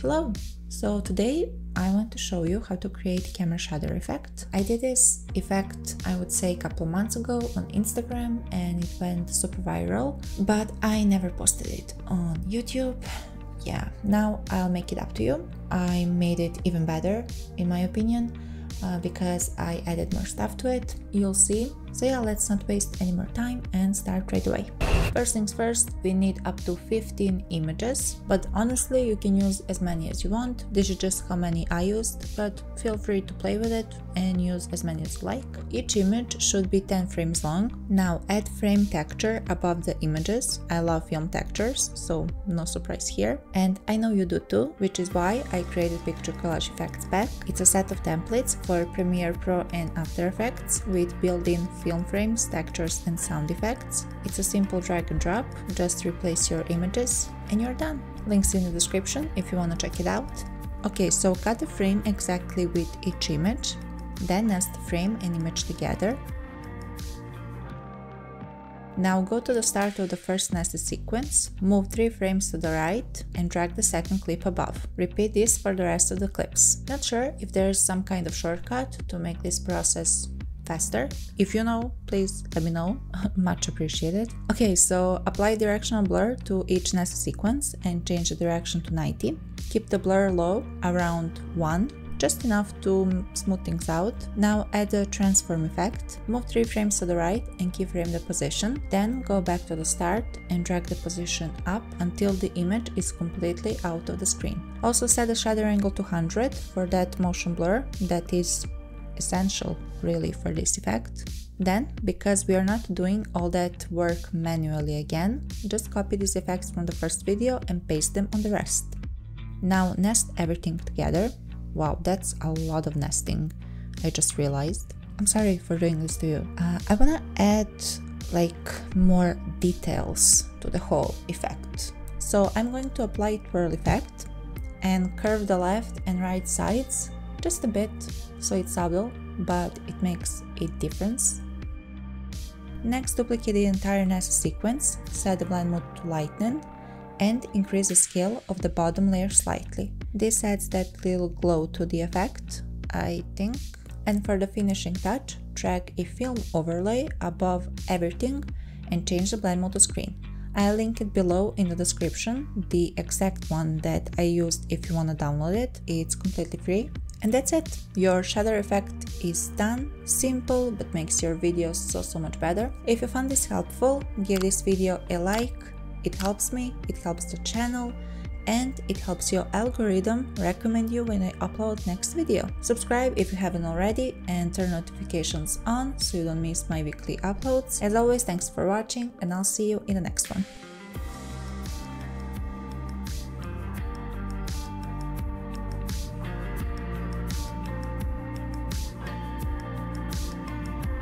Hello! So today I want to show you how to create camera shutter effect. I did this effect I would say a couple months ago on Instagram and it went super viral, but I never posted it on YouTube. Yeah, now I'll make it up to you. I made it even better in my opinion uh, because I added more stuff to it. You'll see. So yeah, let's not waste any more time and start right away. First things first, we need up to 15 images, but honestly you can use as many as you want. This is just how many I used, but feel free to play with it and use as many as you like. Each image should be 10 frames long. Now add frame texture above the images. I love film textures, so no surprise here. And I know you do too, which is why I created Picture Collage Effects Pack. It's a set of templates for Premiere Pro and After Effects with built-in film frames, textures and sound effects. It's a simple drag and drop, just replace your images and you're done. Links in the description if you want to check it out. Okay, so cut the frame exactly with each image, then nest the frame and image together. Now go to the start of the first nested sequence, move 3 frames to the right and drag the second clip above. Repeat this for the rest of the clips. Not sure if there is some kind of shortcut to make this process faster. If you know, please let me know, much appreciated. Okay, so apply directional blur to each nested sequence and change the direction to 90. Keep the blur low around 1 just enough to smooth things out. Now add a transform effect, move 3 frames to the right and keyframe the position, then go back to the start and drag the position up until the image is completely out of the screen. Also set the shutter angle to 100 for that motion blur that is essential really for this effect. Then, because we are not doing all that work manually again, just copy these effects from the first video and paste them on the rest. Now nest everything together. Wow, that's a lot of nesting, I just realized. I'm sorry for doing this to you. Uh, I wanna add like more details to the whole effect. So I'm going to apply twirl effect and curve the left and right sides just a bit so it's subtle but it makes a difference. Next duplicate the entire nested sequence, set the blend mode to lighten and increase the scale of the bottom layer slightly. This adds that little glow to the effect, I think. And for the finishing touch, drag a film overlay above everything and change the blend mode to screen. I'll link it below in the description, the exact one that I used if you want to download it, it's completely free. And that's it. Your shutter effect is done. Simple, but makes your videos so, so much better. If you found this helpful, give this video a like. It helps me, it helps the channel, and it helps your algorithm recommend you when I upload next video. Subscribe if you haven't already and turn notifications on so you don't miss my weekly uploads. As always, thanks for watching and I'll see you in the next one.